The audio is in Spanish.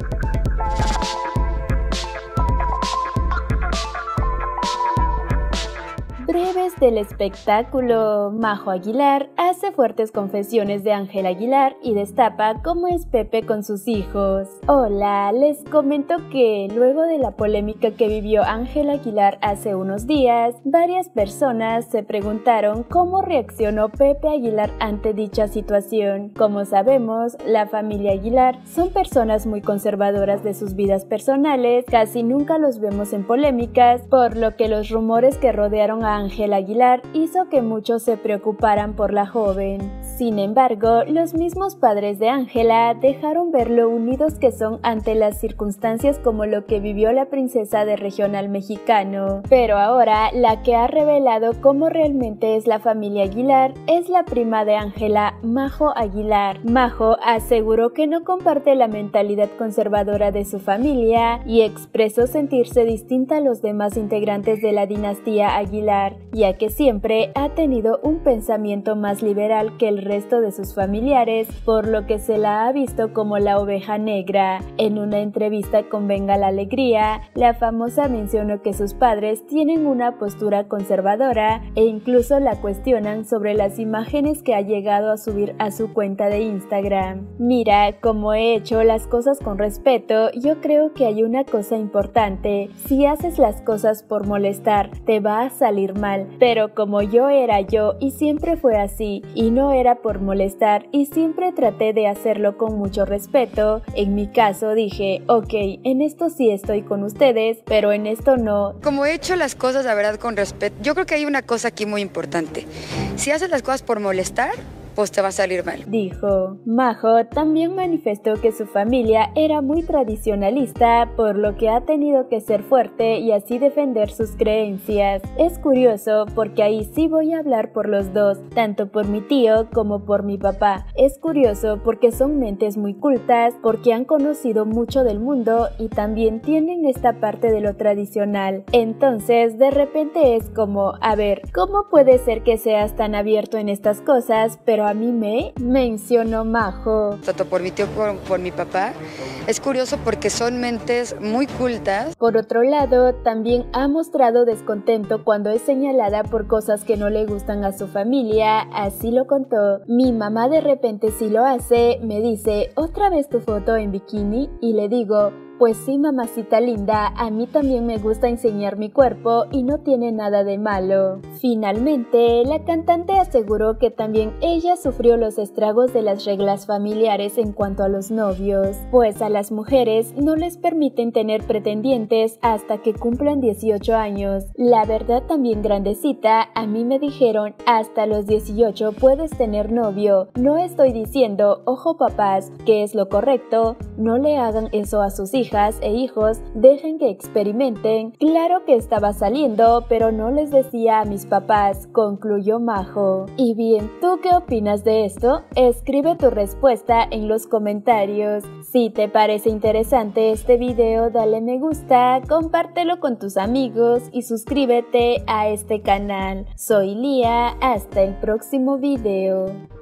Thank you. Del espectáculo. Majo Aguilar hace fuertes confesiones de Ángel Aguilar y destapa cómo es Pepe con sus hijos. Hola, les comento que luego de la polémica que vivió Ángel Aguilar hace unos días, varias personas se preguntaron cómo reaccionó Pepe Aguilar ante dicha situación. Como sabemos, la familia Aguilar son personas muy conservadoras de sus vidas personales, casi nunca los vemos en polémicas, por lo que los rumores que rodearon a Ángel Aguilar hizo que muchos se preocuparan por la joven. Sin embargo, los mismos padres de Ángela dejaron ver lo unidos que son ante las circunstancias como lo que vivió la princesa de regional mexicano. Pero ahora, la que ha revelado cómo realmente es la familia Aguilar es la prima de Ángela, Majo Aguilar. Majo aseguró que no comparte la mentalidad conservadora de su familia y expresó sentirse distinta a los demás integrantes de la dinastía Aguilar ya que siempre ha tenido un pensamiento más liberal que el resto de sus familiares, por lo que se la ha visto como la oveja negra. En una entrevista con Venga la Alegría, la famosa mencionó que sus padres tienen una postura conservadora e incluso la cuestionan sobre las imágenes que ha llegado a subir a su cuenta de Instagram. Mira, como he hecho las cosas con respeto, yo creo que hay una cosa importante. Si haces las cosas por molestar, te va a salir mal pero como yo era yo y siempre fue así, y no era por molestar y siempre traté de hacerlo con mucho respeto, en mi caso dije, ok, en esto sí estoy con ustedes, pero en esto no. Como he hecho las cosas, la verdad, con respeto, yo creo que hay una cosa aquí muy importante. Si haces las cosas por molestar, pues te va a salir mal. Dijo. Majo también manifestó que su familia era muy tradicionalista, por lo que ha tenido que ser fuerte y así defender sus creencias. Es curioso porque ahí sí voy a hablar por los dos, tanto por mi tío como por mi papá. Es curioso porque son mentes muy cultas, porque han conocido mucho del mundo y también tienen esta parte de lo tradicional. Entonces, de repente es como, a ver, ¿cómo puede ser que seas tan abierto en estas cosas, pero a mí me mencionó Majo. Tanto por mi tío como por mi papá. Es curioso porque son mentes muy cultas. Por otro lado, también ha mostrado descontento cuando es señalada por cosas que no le gustan a su familia, así lo contó. Mi mamá de repente si lo hace, me dice, otra vez tu foto en bikini y le digo, pues sí, mamacita linda, a mí también me gusta enseñar mi cuerpo y no tiene nada de malo. Finalmente, la cantante aseguró que también ella sufrió los estragos de las reglas familiares en cuanto a los novios, pues a las mujeres no les permiten tener pretendientes hasta que cumplan 18 años. La verdad también grandecita, a mí me dijeron hasta los 18 puedes tener novio. No estoy diciendo, ojo papás, que es lo correcto, no le hagan eso a sus hijos e hijos dejen que experimenten. Claro que estaba saliendo, pero no les decía a mis papás, concluyó Majo. Y bien, ¿tú qué opinas de esto? Escribe tu respuesta en los comentarios. Si te parece interesante este video, dale me gusta, compártelo con tus amigos y suscríbete a este canal. Soy Lía, hasta el próximo video.